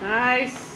Nice.